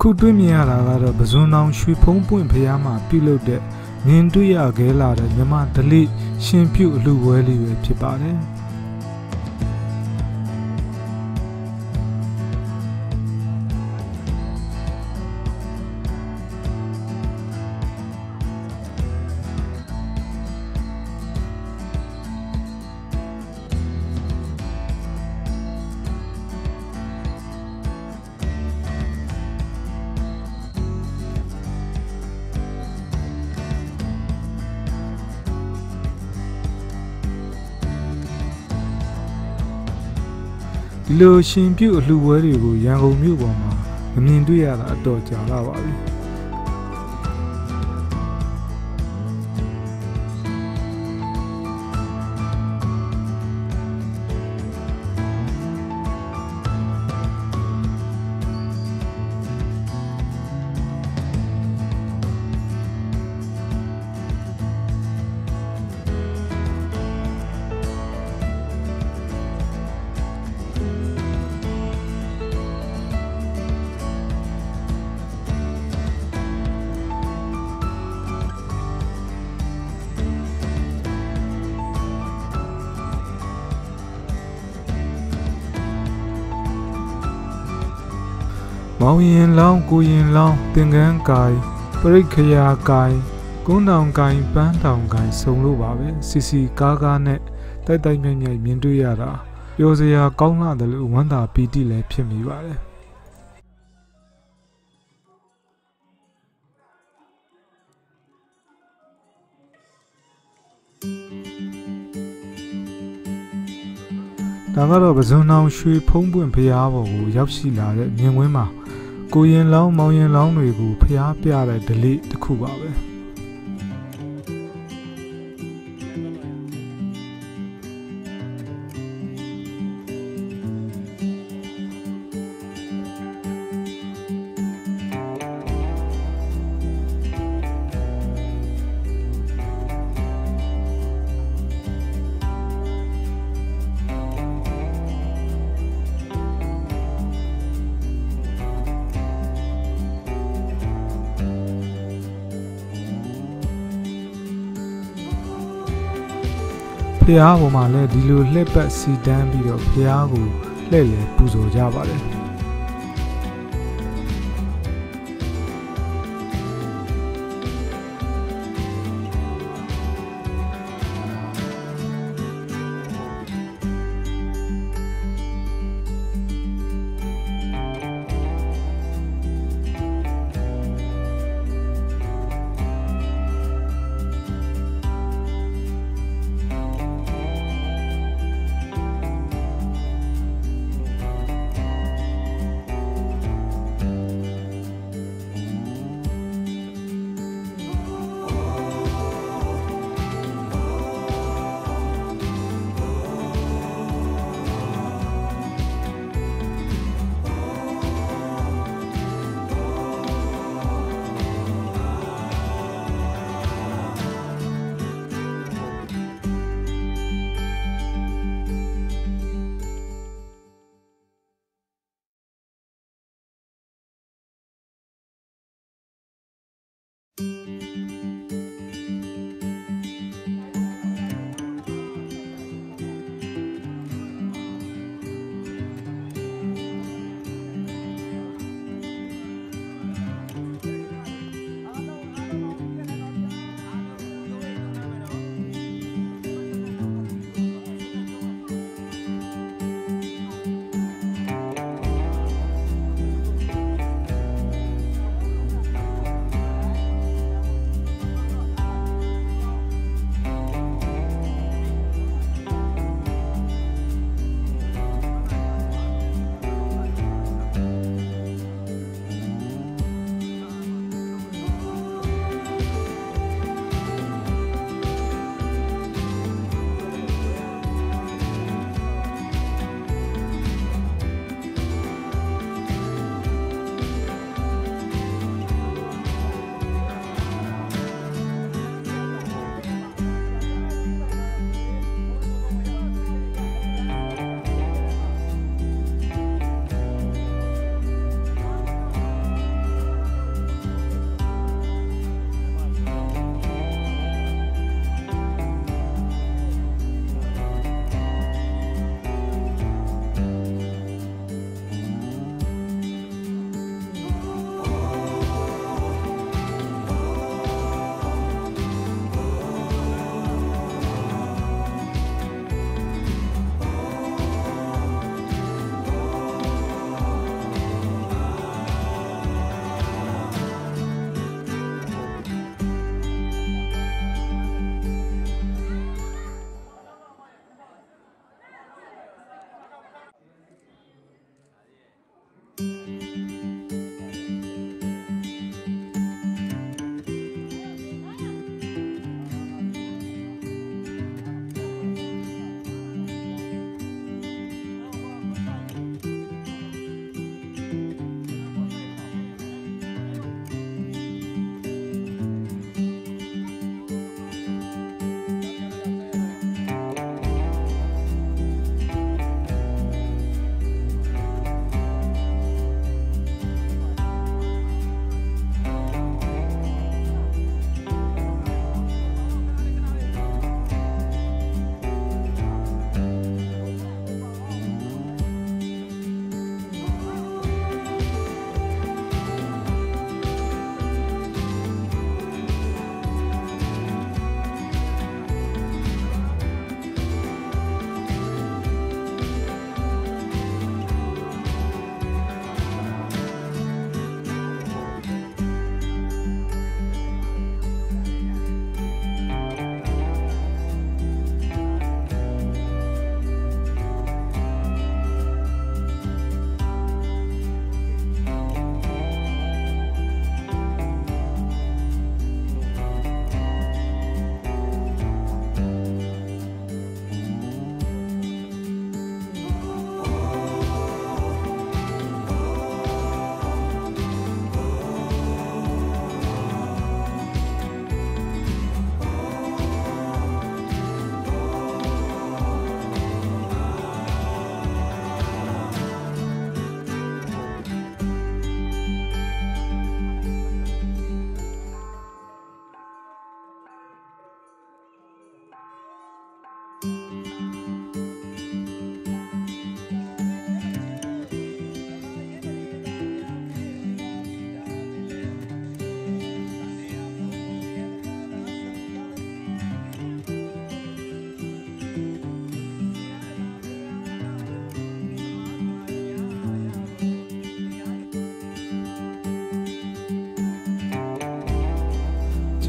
ခုတွေ့မြင်ရတာကတော့ပဇွန်တောင်ရွှေဖုံးပွင့်ဖျားမှာပြုလုပ်တဲ့မြင်တွေ့ရခဲလာတဲ့မြမဒလိရှင်ပြုတ်အလူဝဲလေးပဲဖြစ်ပါတယ် ဒီလိုရှင်ပြုတ်အလှဝဲတွေကိုရန်ကုန်မြို့ပေါ်မှာမမြင်တွေ့ရတာအတော်ကြာလာပါပြီ မောင်ရင်လောင်းကိုရင်လောင်းသင်္ကန်းကိုင်ပရိခယာကိုင်ကုန်းတောင်ကိုင်ပန်းတောင်ကိုင်စုံလို့ပါပဲစီစီကားကားနဲ့တိုက်တိုက်မြိုက်မြိုက်မြင်တွေ့ရတာပျော်စရာကောင်းလာတယ်လို့ဝမ်းသာပီတိလည်းဖြစ်မိပါတယ် ဒါကတော့ပဇွန်နောင်ရွှေဖုံးပွင့်ဖျားပေါ်ကိုရောက်ရှိလာတဲ့မြင်ကွင်းမှာကိုရင်လောင်းမောင်ရင်လောင်းတွေကိုဖျားပြတဲ့ဒလိတစ်ခုပါပဲ ဖျားပေါ်မှာလည်းဒီလိုလှည့်ပတ်စီတန်းပြီးတော့ဖျားကိုလှည့်လေပူဇော်ကြပါတယ်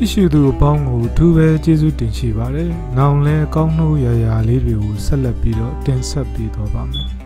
ကြည့်ရှုသူအပေါင်းကိုအထူးပဲကျေးဇူးတင်ရှိပါတယ်။နောင်လဲကောင်းနှုတ်ရာရာလေးတွေကိုဆက်လက်ပြီးတော့တင်ဆက်ပေးတော့ပါမယ်။